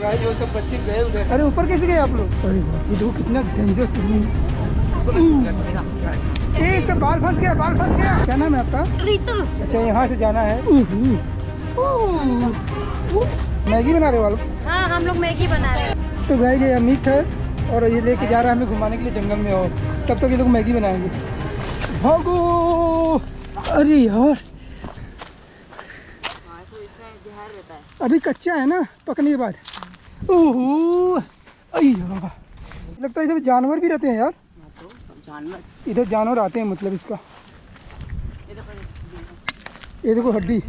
Guys वो सब बच्चे गए उधर। अरे ऊपर कैसे गए आप लोग? अरे ये देखो कितना डेंजरस ए इसका बाल फंस गया बाल फंस गया। क्या नाम है आपका? रितु अच्छा यहाँ से जाना है। मैगी बना रहे हो आप हाँ हम लोग मैगी बना रहे हैं। तो गाइस ये अमित है और ये लेके जा रहा है हमें घुमाने के लिए जंगल में और तब तक ये लोग मैगी बनाएँगे। भागो! अरे यार। अभी कच्चा है ना पकने के बाद। लगता है इधर जानवर भी रहते हैं यार। जानवर इधर जानवर आते हैं मतलब इसका। ये देखो हड्डी।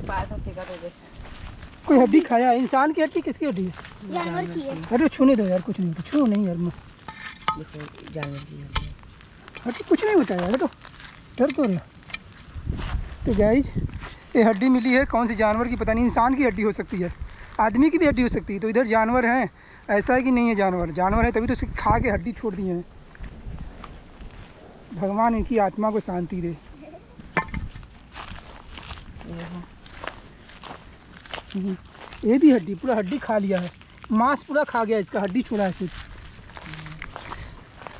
कोई हड्डी खाया है? इंसान की हड्डी? किसकी हड्डी है? जानवर की है। अरे छूने दो यार कुछ नहीं होता। छू नहीं यार मैं जानवर की हड्डी कुछ नहीं होता यार तो डर क्यों रहा तो गाइज़ ये हड्डी मिली है कौन सी जानवर की? पता नहीं इंसान की हड्डी हो सकती है। आदमी की भी हड्डी हो सकती है तो इधर जानवर हैं। ऐसा है कि नहीं है जानवर। जानवर है तभी तो इसे खा के हड्डी छोड़ दिए हैं। भगवान इनकी आत्मा को शांति दे। हम्म, ये भी हड्डी पूरा हड्डी खा लिया है। मांस पूरा खा गया इसका हड्डी छोड़ा है सिर्फ़।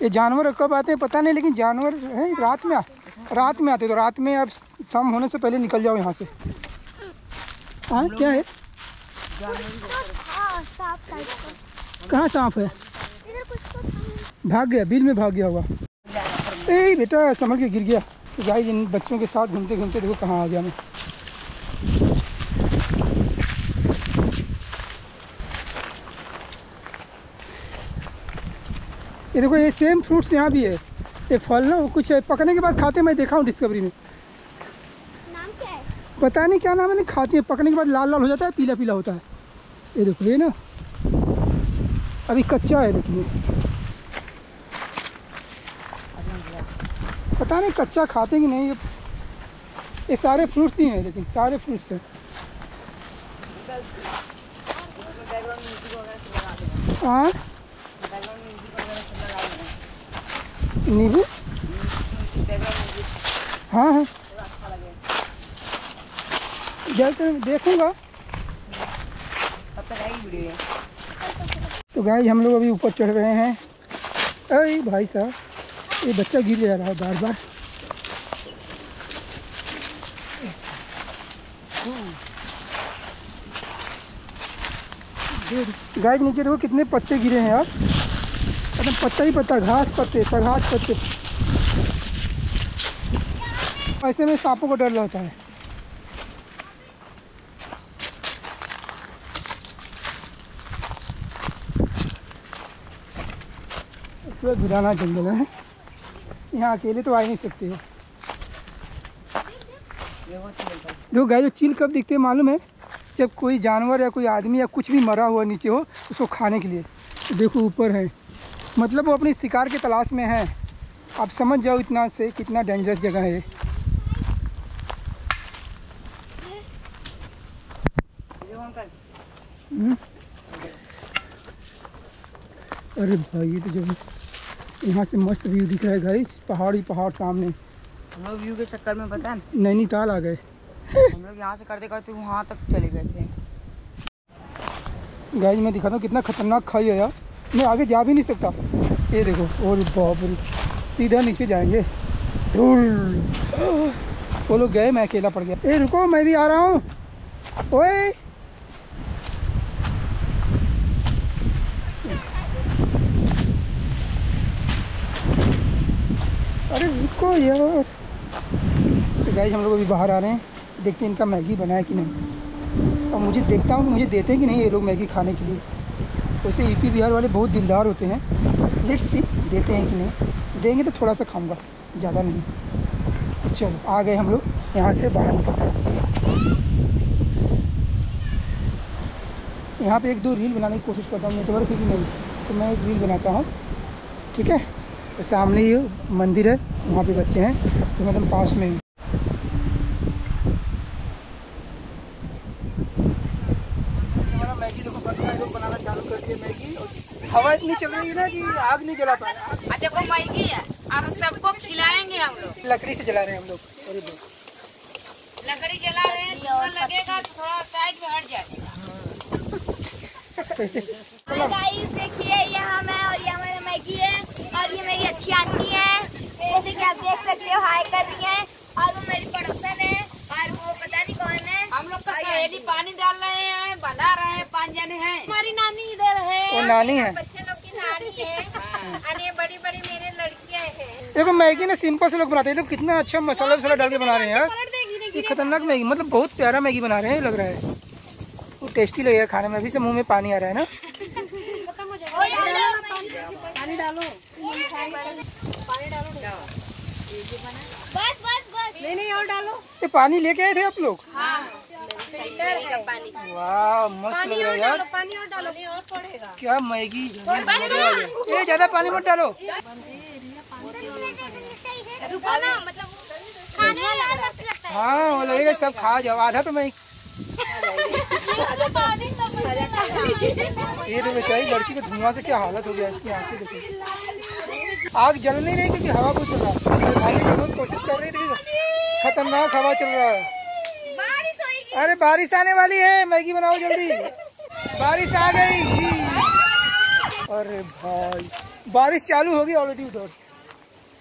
ये जानवर कब आते हैं पता नहीं लेकिन जानवर है रात में आ, रात में आते तो रात में अब शाम होने से पहले निकल जाओ यहाँ से। हाँ क्या है? कहाँ सांप है? इधर कुछ भाग गया बिल में भाग गया होगा। ए बेटा संभल के गिर गया। तो गाइस इन बच्चों के साथ घूमते घूमते देखो कहाँ आ गया मैं। ये देखो ये सेम फ्रूट्स यहाँ भी है। ये फल ना कुछ है। पकने के बाद खाते मैं देखा हूँ डिस्कवरी में। नाम क्या है? पता नहीं क्या नाम है नहीं खाते हैं। पकने के बाद लाल लाल हो जाता है पीला पीला होता है। ये देखो ये ना? अभी कच्चा है देखिए पता नहीं कच्चा खाते कि नहीं, ये ये सारे फ्रूट्स ही हैं लेकिन सारे फ्रूट्स हैं। हाँ? नींबू? हाँ हाँ। देखते देखूँगा तब तक आएगी वीडियो तो गाय हम लोग अभी ऊपर चढ़ रहे हैं। अरे भाई साहब, ये बच्चा गिर जा रहा है बार बार। गाइस नीचे देखो कितने पत्ते गिरे हैं यार। एकदम पत्ता ही पत्ता, घास पत्ते, सघास पत्ते। ऐसे में सांपों को डर लगता है। पूरा वीराना जंगल है। यहाँ अकेले तो आ नहीं सकते हो। जो गाय जो चील कब दिखते हैं मालूम है? जब कोई जानवर या कोई आदमी या कुछ भी मरा हुआ नीचे हो, उसको खाने के लिए। देखो ऊपर है। मतलब वो अपनी शिकार की तलाश में है। आप समझ जाओ इतना से कितना डेंजरस जगह है हम्म। अरे भाई, ये तो जब यहाँ से मस्त व्यू दिख रहा है गाइस पहाड़ ही पहाड़ सामने। हम लोग व्यू के चक्कर में पता है? नैनीताल आ गए। हम लोग यहाँ से करते करते वहाँ तक चले गए थे। गाइस मैं दिखाता हूँ कितना खतरनाक खाई है यार। मैं आगे जा भी नहीं सकता। ये देखो और बाप सीधा नीचे जाएँगे। वो लोग गए मैं अकेला पड़ गया। ए रुको मैं भी आ रहा हूँ। ओए अरे रुको यार। तो गाइस हम लोग अभी बाहर आ रहे हैं। देखते हैं इनका मैगी बना है कि नहीं। और मुझे देखता हूँ कि मुझे देते हैं कि नहीं ये लोग मैगी खाने के लिए। वैसे यूपी बिहार वाले बहुत दिलदार होते हैं। लेट्स सी देते हैं कि नहीं। देंगे तो थोड़ा सा खाऊँगा, ज़्यादा नहीं। चलो, आ गए हम लोग यहाँ से बाहर निकल यहाँ पे एक दो रील बनाने की कोशिश करता हूँ, नेटवर्क कि नहीं तो मैं एक रील बनाता हूँ। ठीक है? तो सामने ये मंदिर है वहाँ पे बच्चे हैं तो मैं एकदम पास में हूँ। हमारा मैगी देखो बच्चा है लोग बनाना चालू कर दिए मैगी और हवा इतनी चल रही है ना कि आग नहीं जला पा रहा और देखो मैगी है। अब सबको खिलाएँगे हम लोग। लकड़ी से जला रहे हैं हम लोग। लकड़ी जला रहे हैं लगेगा तो थोड़ा साइड में हट जाएगा। गाइस देखिए यहाँ मैं और ये हमारा मैगी है और ये मेरी अच्छी आंटी है। जैसे कि आप देख सकते हो हाय कर रही है और वो मेरी पड़ोसन है और वो पता नहीं कौन है। हम लोग का सहेली पानी डाल रहे हैं बना रहे हैं पाँच जने हैं। हमारी नानी इधर है। वो नानी है। बच्चे लोग की नानी है। और ये बड़ी बड़ी मेरे लड़कियाँ हैं। देखो मैगी ना सिंपल से लोग बनाते हैं। लोग कितना अच्छा मसाला वसाला डाल के बना रहे हैं यार। ये खतरनाक मैगी मतलब बहुत प्यारा मैगी बना रहे हैं लग रहा है। वो टेस्टी लगेगा खाने में। अभी से मुँह में पानी आ रहा है ना। बस बस बस. ये पानी लेके आए थे आप लोग? पानी वाह मस्त लग रहा है यार। पानी और डालो. और पड़ेगा क्या मैगी ये ज़्यादा पानी मत डालो। रुको ना मतलब खाने लगता है। हाँ वो लगेगा सब खा जाओ। आधा तो मैं ये तो बेचारी लड़की के धुआँ से क्या हालत हो गया इसकी आँखें देखो। आग जल नहीं रही क्योंकि हवा बहुत चल। रहा है भागने की बहुत कोशिश कर रही थी। खतरनाक हवा चल रहा है। बारिश अरे बारिश आने वाली है। मैगी बनाओ जल्दी। बारिश आ गई। अरे भाई। बारिश चालू होगी ऑलरेडी उधर।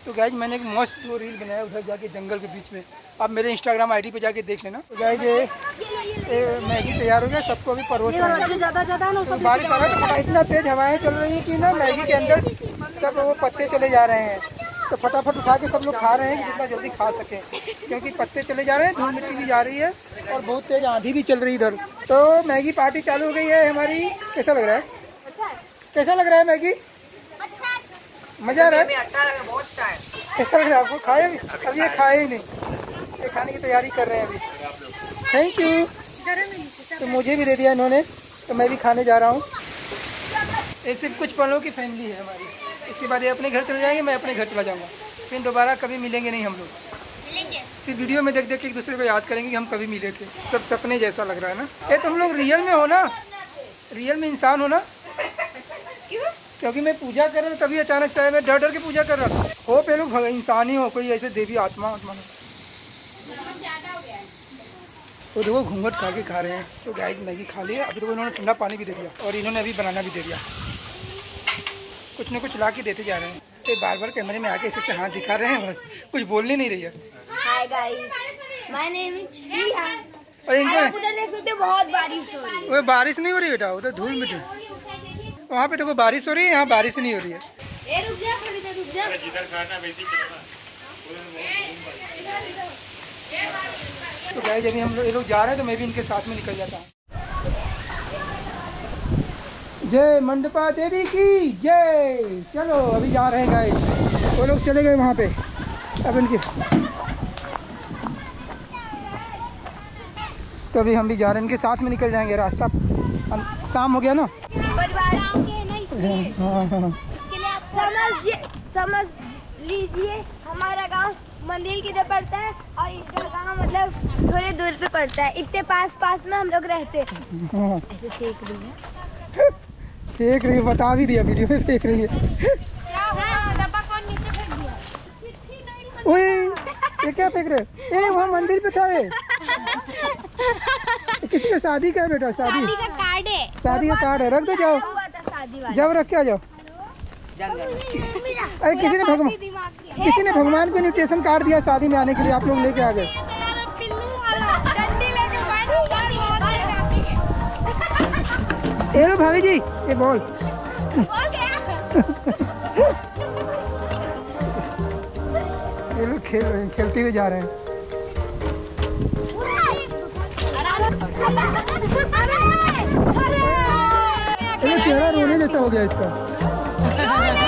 तो गाइज़ मैंने एक मस्त दो रील बनाया उधर जाके जंगल के बीच में। आप मेरे इंस्टाग्राम आईडी पे जाके देख लेना। तो गाइज़ ये मैगी तैयार हो गया सबको अभी परोस तो बारिश आ रहा है इतना तेज हवाएँ चल रही है कि ना मैगी के अंदर सब वो पत्ते चले जा रहे हैं। तो फटाफट उठा के सब लोग खा रहे हैं जितना जल्दी खा सके। क्योंकि पत्ते चले जा रहे हैं धूल मिट्टी भी जा रही है और बहुत तेज आंधी भी चल रही है इधर। तो मैगी पार्टी चालू हो गई है हमारी। कैसा लग रहा है। कैसा लग रहा है मैगी? मज़ा आ रहा है? कैसा लग रहा है आपको खाए अभी अभी ये खाए ही नहीं। ये खाने की तैयारी कर रहे हैं अभी। थैंक यू तो मुझे भी दे दिया इन्होंने तो मैं भी खाने जा रहा हूँ। ये सिर्फ़ कुछ पलों की फैमिली है हमारी। इसके बाद ये अपने घर चले जाएँगे मैं अपने घर चला जाऊँगा। फिर दोबारा कभी मिलेंगे नहीं हम लोग। मिलेंगे। सिर्फ़ वीडियो में देख देख के एक दूसरे को याद करेंगे कि हम कभी मिले थे। सब सपने जैसा लग रहा है ना? ये तुम लोग रियल में हो ना? रियल में इंसान हो ना? क्योंकि मैं पूजा कर रहा था तभी अचानक से आया, मैं डर डर के पूजा कर रहा था। हो पे लोग इंसान ही हो कोई ऐसे देवी आत्मा आत्मा हो तो देखो घूंघट खा के खा रहे हैं। तो गाय मैगी खा लिया अभी तो इन्होंने ठंडा पानी भी दे दिया और इन्होंने अभी बनाना भी दे दिया। कुछ न कुछ ला के देते जा रहे हैं। तो बार बार कैमरे में आके इसी से हाथ दिखा रहे हैं बस। कुछ बोलने नहीं रही है। Hi guys my name is Riya और इनको उधर देख सकते हो बहुत बारिश हो रही है। बारिश नहीं हो रही बेटा उधर धूल मिट्टी वहाँ पे देखो बारिश हो रही है यहाँ बारिश नहीं हो रही है। ए रुक जा रुक जा। तो गाय जब हम लोग ये लोग जा रहे हैं तो मैं भी इनके साथ में निकल जाता हूँ। जय मंडपा देवी की जय। चलो अभी जा रहे हैं गाय वो लोग चले गए वहाँ पे अब इनके। तो अभी हम भी जा रहे हैं इनके साथ में निकल जाएँगे रास्ता। शाम हो गया ना? परिवार गाँव के नहीं हाँ हाँ इसके लिए आप समझ समझ लीजिए हमारा गाँव मंदिर की पड़ता है और इनका गाँव मतलब थोड़े दूर पे पड़ता है। इतने पास पास में हम लोग रहते हैं। ऐसे सेक रही है? फेंक रही है बता भी दिया वीडियो में फेंक रही है। डब्बा कौन नीचे फेंक दिया ओए ये क्या फेंक रहे ए वहाँ मंदिर पे था ये। किसी का शादी का है बेटा शादी? शादी का शादी का कार्ड है, रख दो जाओ। जाओ, रख के आ जाओ। अरे, किसी ने भगवान किसी ने भगवान को इन्विटेशन कार्ड दिया शादी में आने के लिए, आप लोग लेके आ गए। भाभी जी, ये बोल। बोल ये लोग खेल रहे हैं, खेलते हुए जा रहे हैं। जैसा हो गया इसका?